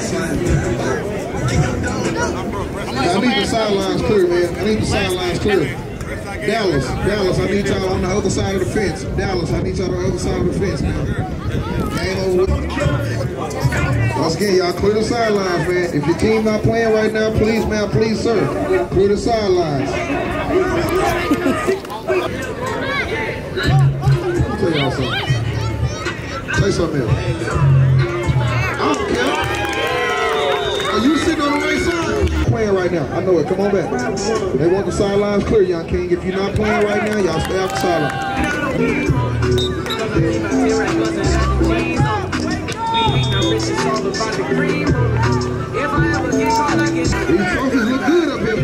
I need the sidelines clear, man. I need the sidelines clear. Dallas, Dallas, I need y'all on the other side of the fence. Dallas, I need y'all on the other side of the fence, man. Over. Oh, Once again, y'all clear the sidelines, man. If your team not playing right now, please, man, please, sir, clear the sidelines. Tell y'all something. Say something else. Right now. I know it. Come on back. They want the sidelines clear, young king. If you're not playing right now, y'all stay off the sideline. These trophies look good up here.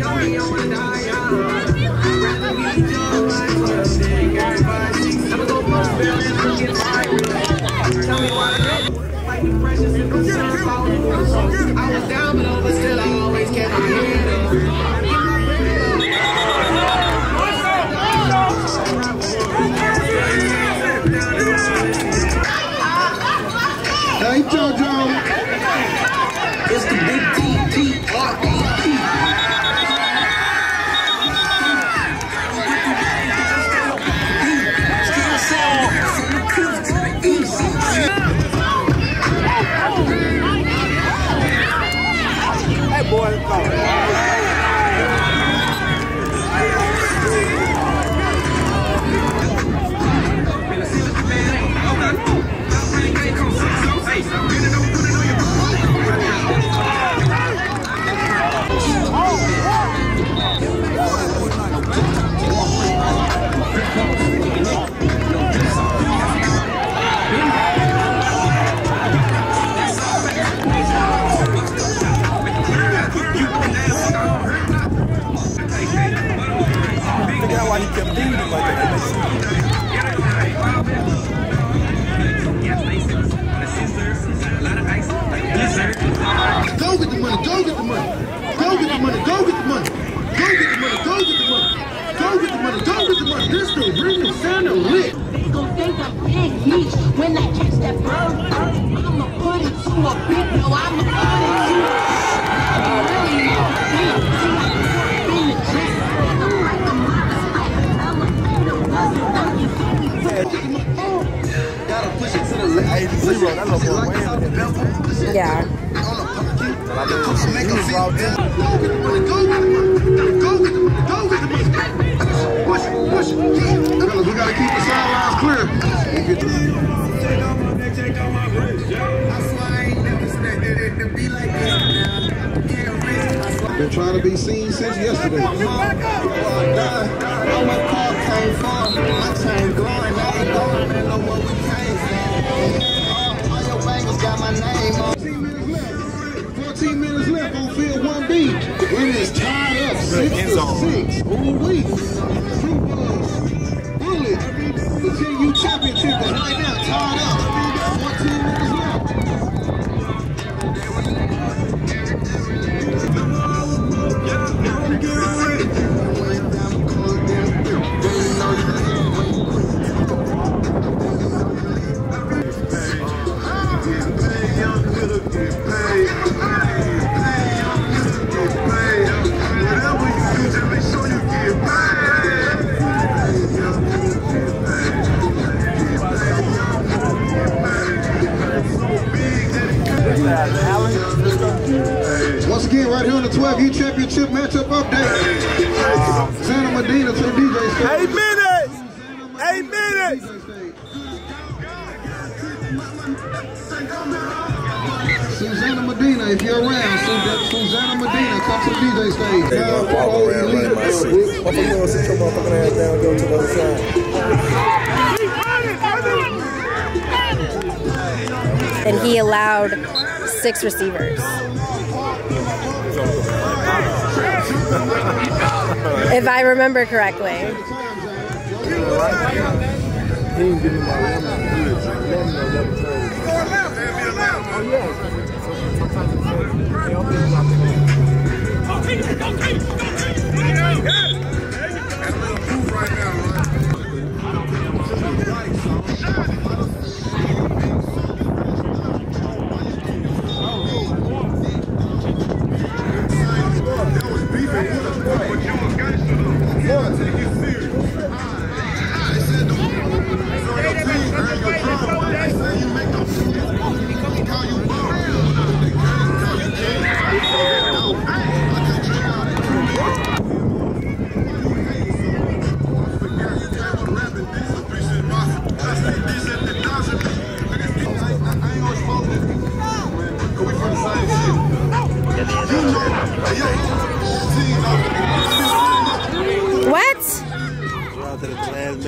Hey, JoJo. It's the big T P R Go get the money, go get the money, go get the money, go get the money, go get the money, go get the money, go get the money, go get the money. This the sound of lit. Gonna think I'm big, when I catch that bird, I'ma put it to a big, no, I'ma. Yeah. We gotta keep the sidelines clear. I swear Been trying to be seen since yesterday. Back up, back up. Oh, my car came from. My chain going, I ain't going, I know what we came from. Got my name on. 14 minutes left. 14 minutes left on field 1B. It is tied up. Six to six. Ooh, wee. Two balls. Once again, right here on the 12U Championship matchup update. Santa Medina to the DJ. Eight minutes. Eight minutes. Susanna Medina, if you're around, Su- Susanna Medina, come to the DJ stage. They gonna walk around running my shit. Motherfucker, gonna sit your motherfucking ass down and go to the other side. And he allowed six receivers. if I remember correctly. He ain't giving my Oh, yeah. Go team! Go team! Go team! Right now, right? I don't I'm.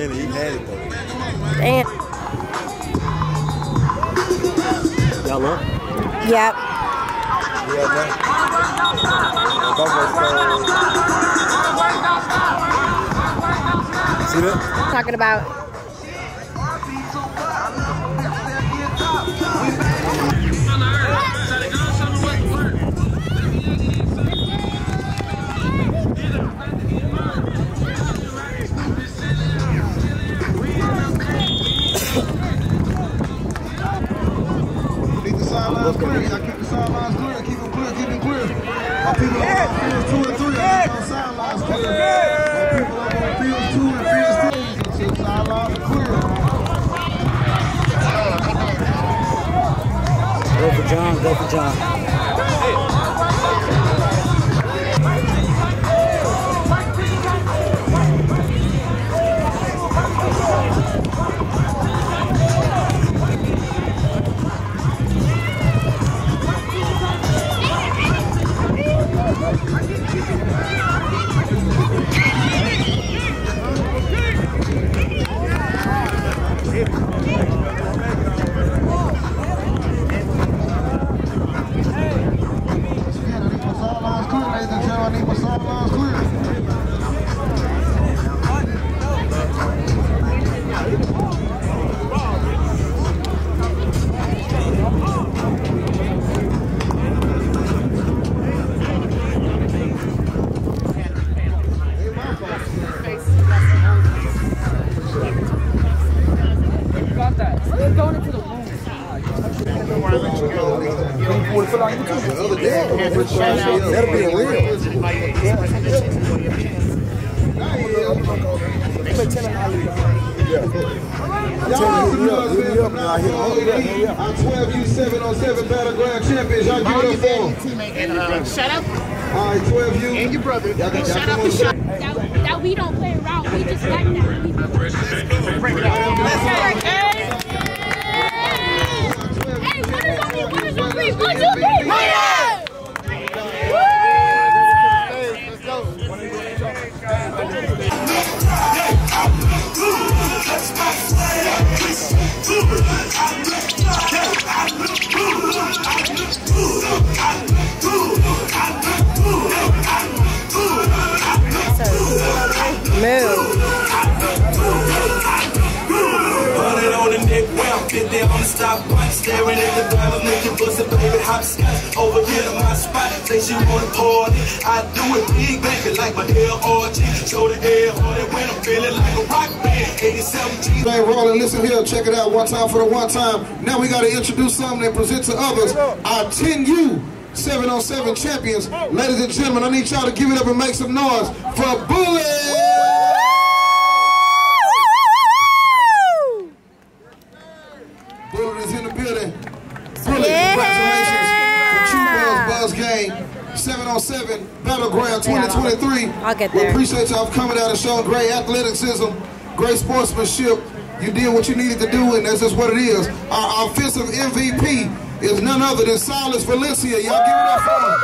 minute. He had it though. Damn. Y'all up? Yep. Yeah, man. See that? Talking about. Sidelines clear. Y'all keep the sidelines clear. Keep them clear. Keep them clear. My people on fields two and three. I keep the sidelines clear. My people on fields two and fields three. The sidelines clear. Go for John, go for John. That'll be real. Y'all are familiar with from now for all elite. Our 12U707 Battleground Champions. Y'all give it up for them. And uh, shut up. All right, 12U. And your brother. Y'all got y'all Shut come up on and the shut that, that we don't play around. We just like that. We what is on me? What is on on the stopwatch, staring at the driver, making pussy, baby, hopscotch. Over here to my spot, say she wanna party. I do it big, baby, like my LRG. Show the air on it when I'm feeling like a rock band. 87 G. Hey, rolling, listen here, check it out one time for the one time. Now we got to introduce something and present to others our 10U 707 champions. Ladies and gentlemen, I need y'all to give it up and make some noise for! Bullitt is in the building. Bullitt, congratulations. The True Bells Buzz Game 707 Battleground 2023. I'll get there. We appreciate y'all coming out and showing great athleticism, great sportsmanship. You did what you needed to do, and that's just what it is. Our offensive MVP is none other than Silas Valencia. Y'all give it up for him.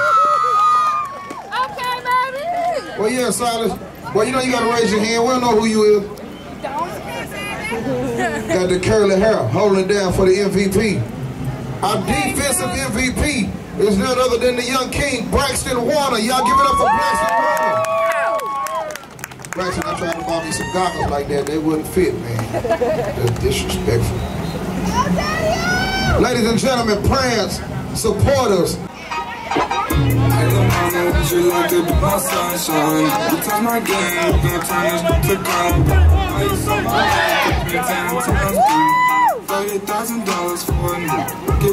Okay, baby. Well, yeah, Silas. Well, you know you gotta raise your hand. We don't know who you is. Got the curly hair, holding it down for the MVP. Our defensive MVP is none other than the young king, Braxton Warner. Y'all give it up for Braxton Warner. Braxton, I tried to buy me some goggles like that. They wouldn't fit, man. That's disrespectful. Ladies and gentlemen, prayers, supporters, Hello, mama, would you like to be my sunshine? You touch my game, you gon' turn this to gold. Why you so mad? Pay ten times three. Thirty thousand dollars for a new.